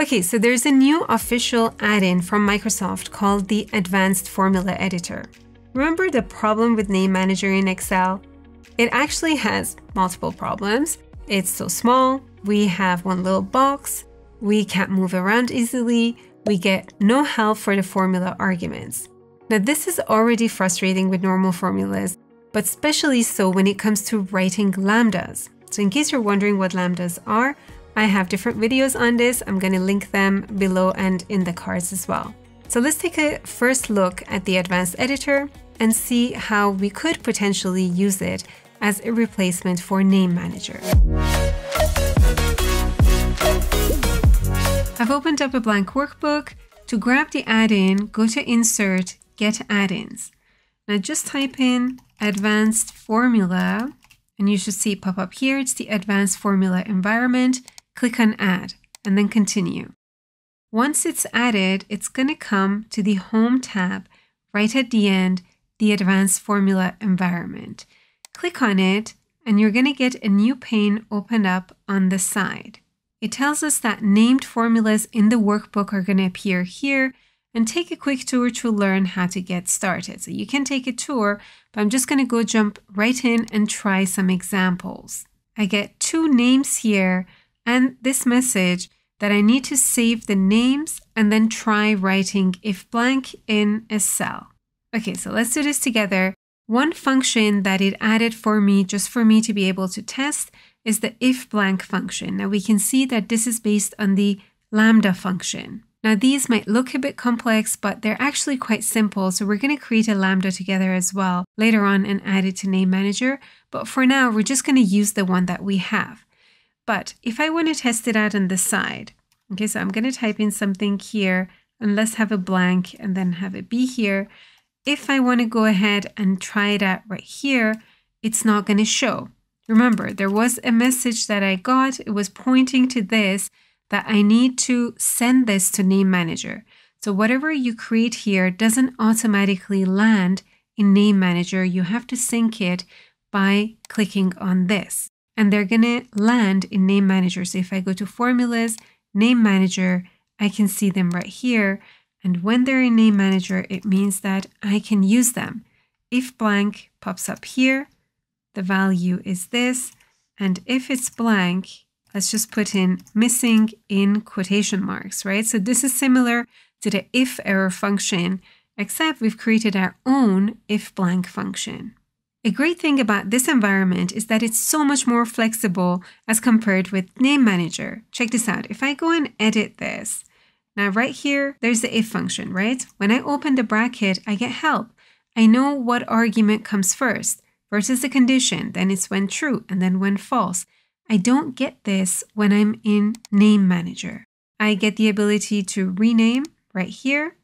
Okay, so there's a new official add-in from Microsoft called the Advanced Formula Editor. Remember the problem with Name Manager in Excel? It actually has multiple problems. It's so small, we have one little box, we can't move around easily, we get no help for the formula arguments. Now this is already frustrating with normal formulas, but especially so when it comes to writing lambdas. So in case you're wondering what lambdas are, I have different videos on this. I'm going to link them below and in the cards as well. So let's take a first look at the advanced editor and see how we could potentially use it as a replacement for Name Manager. I've opened up a blank workbook. To grab the add-in, go to Insert, Get Add-ins. Now just type in Advanced Formula, and you should see it pop up here. It's the Advanced Formula environment click on Add, and then Continue. Once it's added, it's going to come to the Home tab right at the end, the Advanced Formula environment. Click on it, and you're going to get a new pane opened up on the side. It tells us that named formulas in the workbook are going to appear here and take a quick tour to learn how to get started. So you can take a tour, but I'm just going to go jump right in and try some examples. I get two names here and this message that I need to save the names and then try writing if blank in a cell. Okay, so let's do this together. One function that it added for me, just for me to be able to test, is the if blank function. Now we can see that this is based on the lambda function. Now these might look a bit complex, but they're actually quite simple. So we're going to create a lambda together as well later on and add it to name manager. But for now, we're just going to use the one that we have. But if I want to test it out on the side, okay, so I'm going to type in something here and let's have a blank and then have a B here. If I want to go ahead and try it out right here, it's not going to show. Remember, there was a message that I got. It was pointing to this that I need to send this to Name Manager. So whatever you create here doesn't automatically land in Name Manager. You have to sync it by clicking on this and they're going to land in name manager. So if I go to formulas, name manager, I can see them right here. And when they're in name manager, it means that I can use them. If blank pops up here, the value is this. And if it's blank, let's just put in missing in quotation marks, right? So this is similar to the if error function, except we've created our own if blank function. A great thing about this environment is that it's so much more flexible as compared with Name Manager. Check this out. If I go and edit this, now right here, there's the if function, right? When I open the bracket, I get help. I know what argument comes first versus the condition, then it's when true and then when false. I don't get this when I'm in Name Manager. I get the ability to rename right here.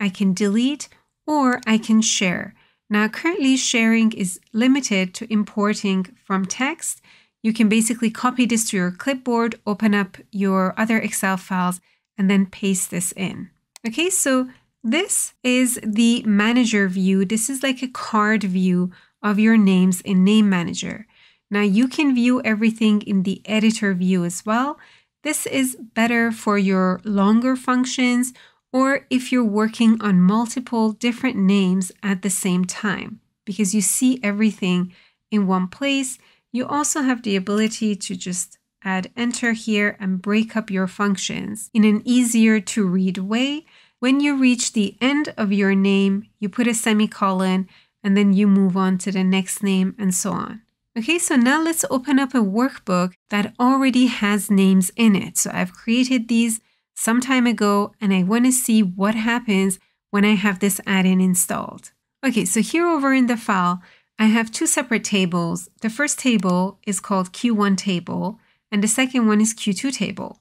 I can delete or I can share. Now, currently sharing is limited to importing from text. You can basically copy this to your clipboard, open up your other Excel files, and then paste this in. Okay, so this is the manager view. This is like a card view of your names in Name Manager. Now you can view everything in the editor view as well. This is better for your longer functions or if you're working on multiple different names at the same time, because you see everything in one place. You also have the ability to just add enter here and break up your functions in an easier to read way. When you reach the end of your name, you put a semicolon and then you move on to the next name and so on. Okay, so now let's open up a workbook that already has names in it. So I've created these some time ago and I want to see what happens when I have this add-in installed. Okay, so here over in the file, I have two separate tables. The first table is called Q1 table and the second one is Q2 table.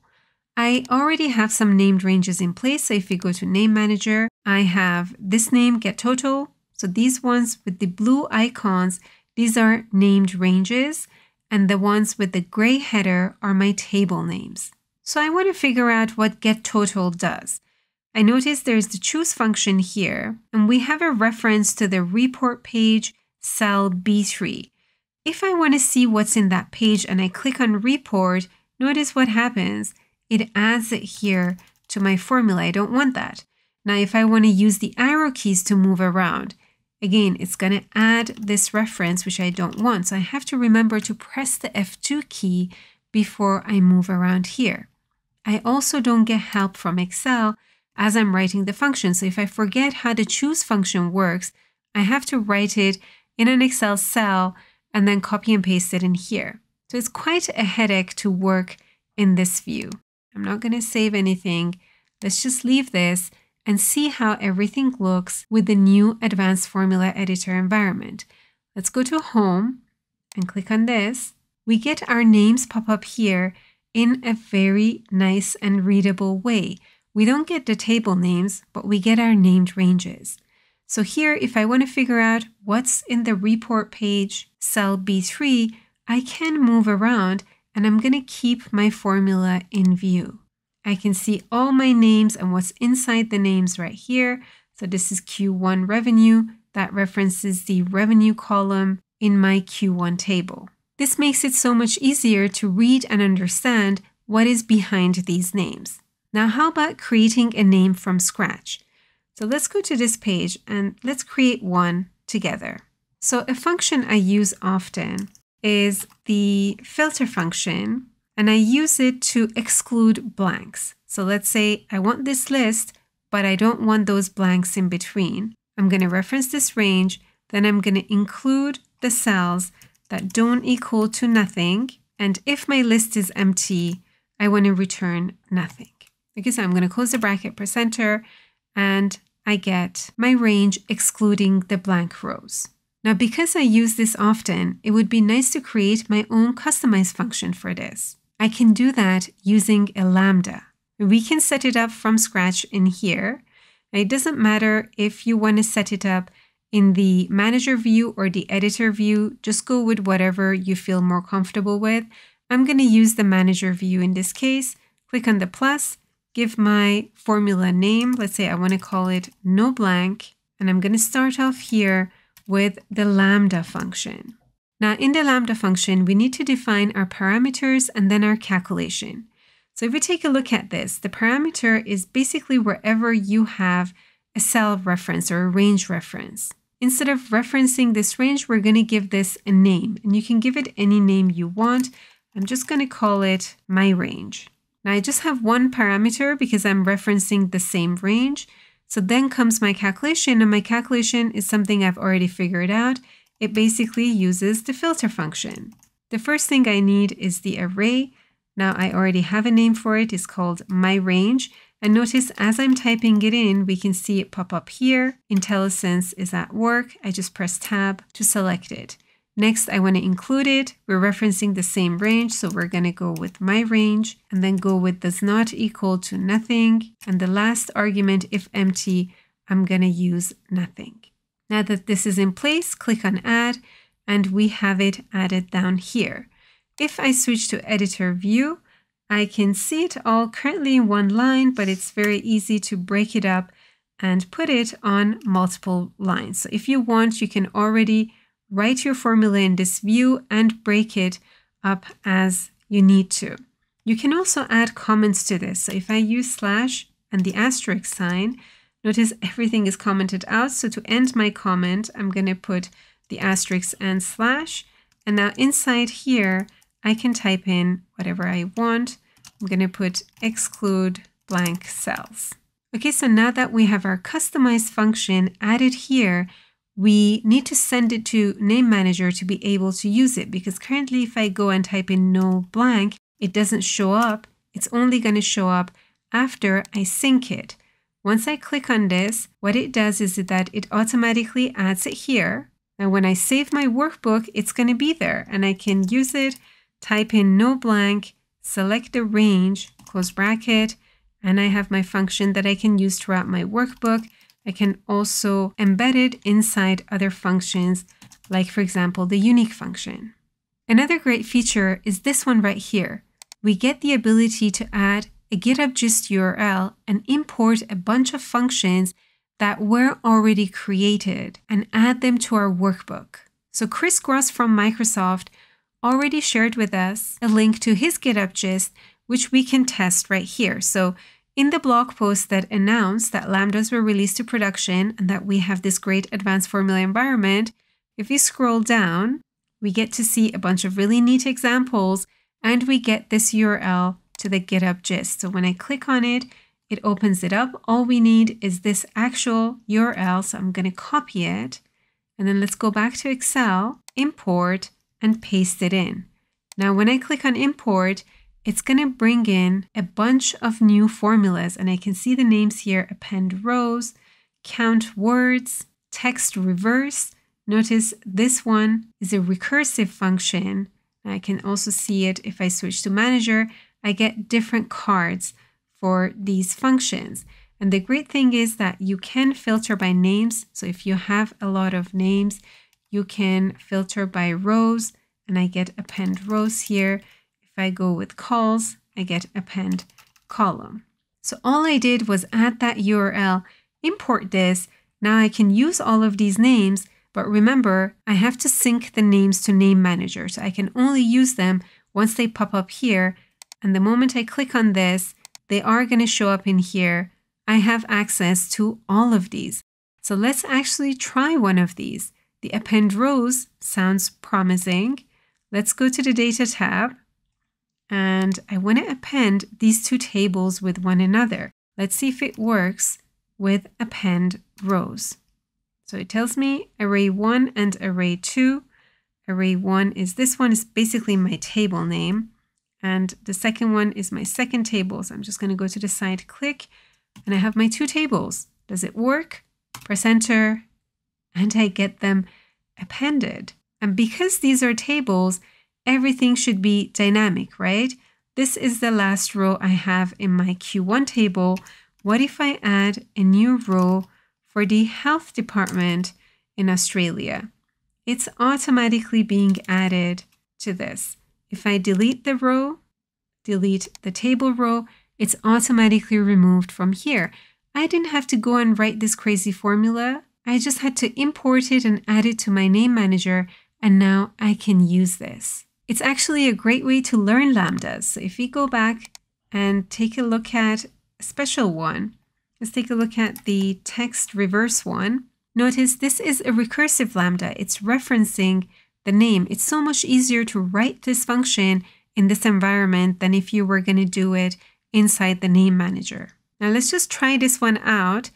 I already have some named ranges in place. So if you go to name manager, I have this name get total. So these ones with the blue icons, these are named ranges and the ones with the gray header are my table names. So I want to figure out what getTotal does. I notice there's the choose function here, and we have a reference to the report page cell B3. If I want to see what's in that page and I click on report, notice what happens. it adds it here to my formula. I don't want that. Now, if I want to use the arrow keys to move around, again, it's going to add this reference, which I don't want. So I have to remember to press the F2 key before I move around here. I also don't get help from Excel as I'm writing the function. So if I forget how the choose function works, I have to write it in an Excel cell and then copy and paste it in here. So it's quite a headache to work in this view. I'm not going to save anything. Let's just leave this and see how everything looks with the new Advanced Formula Editor environment. Let's go to Home and click on this. We get our names pop up here in a very nice and readable way. We don't get the table names, but we get our named ranges. So here, if I want to figure out what's in the report page, cell B3, I can move around and I'm going to keep my formula in view. I can see all my names and what's inside the names right here. So this is Q1 revenue. That references the revenue column in my Q1 table. This makes it so much easier to read and understand what is behind these names. Now, how about creating a name from scratch? So let's go to this page and let's create one together. So a function I use often is the filter function, and I use it to exclude blanks. So let's say I want this list, but I don't want those blanks in between. I'm going to reference this range, then I'm going to include the cells that don't equal to nothing. And if my list is empty, I want to return nothing. Okay, so I'm going to close the bracket percenter and I get my range excluding the blank rows. Now, because I use this often, it would be nice to create my own customized function for this. I can do that using a Lambda. We can set it up from scratch in here. It doesn't matter if you want to set it up in the manager view or the editor view, just go with whatever you feel more comfortable with. I'm going to use the manager view in this case. Click on the plus, give my formula name. Let's say I want to call it no blank. And I'm going to start off here with the lambda function. Now in the lambda function, we need to define our parameters and then our calculation. So if we take a look at this, the parameter is basically wherever you have a cell reference or a range reference. Instead of referencing this range, we're going to give this a name and you can give it any name you want. I'm just going to call it my range. Now I just have one parameter because I'm referencing the same range. So then comes my calculation, and my calculation is something I've already figured out. It basically uses the filter function. The first thing I need is the array. Now I already have a name for it. It's called my range. And notice as I'm typing it in, we can see it pop up here. IntelliSense is at work. I just press tab to select it. Next, I want to include it. We're referencing the same range, so we're going to go with my range and then go with does not equal to nothing. And the last argument, if empty, I'm going to use nothing. Now that this is in place, click on add and we have it added down here. If I switch to editor view, I can see it all currently in one line, but it's very easy to break it up and put it on multiple lines. So if you want, you can already write your formula in this view and break it up as you need to. You can also add comments to this. So if I use slash and the asterisk sign, notice everything is commented out. So to end my comment, I'm going to put the asterisk and slash. And now inside here, I can type in whatever I want. I'm going to put exclude blank cells. Okay, so now that we have our customized function added here, we need to send it to name manager to be able to use it because currently if I go and type in no blank, it doesn't show up. It's only going to show up after I sync it. Once I click on this, what it does is that it automatically adds it here. And when I save my workbook, it's going to be there and I can use it, type in no blank, select the range, close bracket, and I have my function that I can use throughout my workbook I can also embed it inside other functions, like for example, the unique function. Another great feature is this one right here. We get the ability to add a GitHub gist URL and import a bunch of functions that were already created and add them to our workbook. So Chris Gross from Microsoft already shared with us a link to his GitHub gist which we can test right here. So in the blog post that announced that Lambdas were released to production and that we have this great advanced formula environment, if we scroll down, we get to see a bunch of really neat examples and we get this URL to the GitHub gist. So when I click on it, it opens it up. All we need is this actual URL. So I'm going to copy it. And then let's go back to Excel, import, and paste it in. Now, when I click on import, it's going to bring in a bunch of new formulas. And I can see the names here, append rows, count words, text reverse. Notice this one is a recursive function. I can also see it if I switch to manager. I get different cards for these functions. And the great thing is that you can filter by names. So if you have a lot of names, you can filter by rows and I get append rows here. If I go with calls, I get append column. So all I did was add that URL, import this. Now I can use all of these names, but remember, I have to sync the names to Name Manager. So I can only use them once they pop up here. And the moment I click on this, they are going to show up in here. I have access to all of these. So let's actually try one of these. The append rows sounds promising. Let's go to the data tab and I want to append these two tables with one another. Let's see if it works with append rows. So it tells me array 1 and array 2. Array 1 is this one is basically my table name. And the second one is my second table. So I'm just going to go to the side, click, and I have my two tables. Does it work? Press enter, and I get them appended. And because these are tables, everything should be dynamic, right? This is the last row I have in my Q1 table. What if I add a new row for the health department in Australia? It's automatically being added to this. If I delete the row, delete the table row, it's automatically removed from here. I didn't have to go and write this crazy formula. I just had to import it and add it to my name manager, and now I can use this. It's actually a great way to learn lambdas. So if we go back and take a look at a special one, let's take a look at the text reverse one. Notice this is a recursive lambda. It's referencing the name. It's so much easier to write this function in this environment than if you were going to do it inside the name manager. Now let's just try this one out.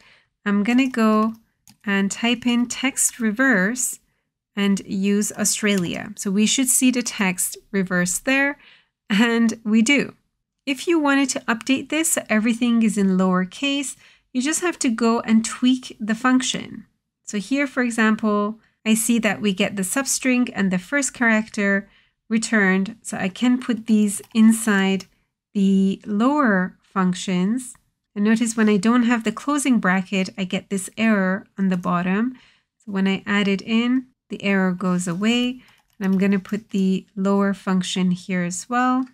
I'm going to go and type in text reverse and use Australia. So we should see the text reverse there, and we do. If you wanted to update this so everything is in lowercase, you just have to go and tweak the function. So here, for example, I see that we get the substring and the first character returned. So I can put these inside the lower functions. And notice when I don't have the closing bracket, I get this error on the bottom. So when I add it in, the error goes away. And I'm going to put the lower function here as well.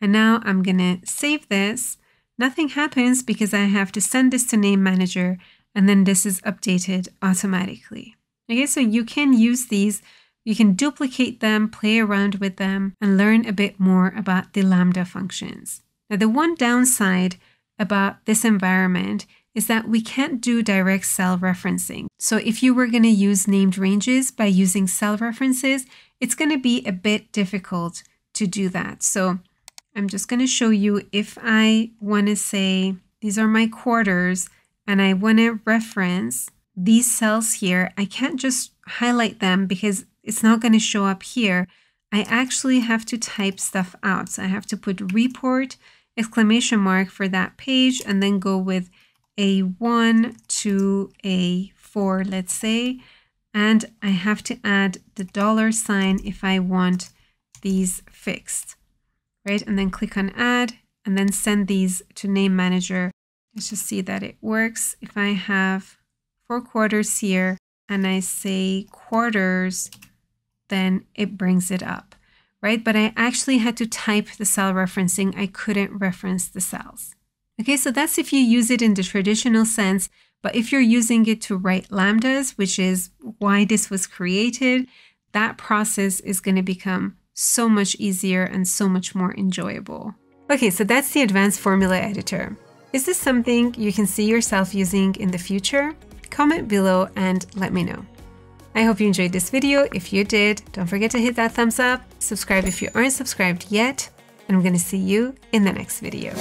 And now I'm going to save this. Nothing happens because I have to send this to name manager and then this is updated automatically. Okay, so you can use these, you can duplicate them, play around with them, and learn a bit more about the Lambda functions. Now, the one downside about this environment is that we can't do direct cell referencing. So if you were going to use named ranges by using cell references, it's going to be a bit difficult to do that. So I'm just going to show you if I want to say, these are my quarters, and I want to reference these cells here, I can't just highlight them because it's not going to show up here. I actually have to type stuff out. So I have to put report exclamation mark for that page and then go with A1 to A4, let's say. And I have to add the dollar sign if I want these fixed, right? And then click on add and then send these to name manager Let's just see that it works. If I have four quarters here and I say quarters, then it brings it up, right? But I actually had to type the cell referencing. I couldn't reference the cells. Okay, so that's if you use it in the traditional sense. But if you're using it to write lambdas, which is why this was created, that process is going to become so much easier and so much more enjoyable. Okay, so that's the advanced formula editor. Is this something you can see yourself using in the future? Comment below and let me know. I hope you enjoyed this video. If you did, don't forget to hit that thumbs up, subscribe if you aren't subscribed yet, and I'm going to see you in the next video.